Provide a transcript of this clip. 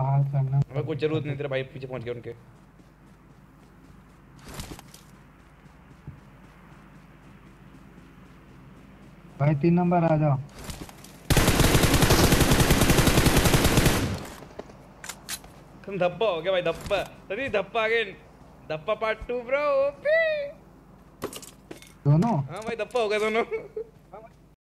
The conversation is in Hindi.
बाहर करना अबे कुछ ज़रूरत नहीं तेरे भाई पीछे पहुँच गए उनके। भाई तीन नंबर आ जाओ। तुम धप्पा हो गया भाई धप्पा। अरे धप्पा अगेन धप्पा पार्ट टू ब्रो ओपी दोनों? हाँ भाई धप्पा हो गया दोनों।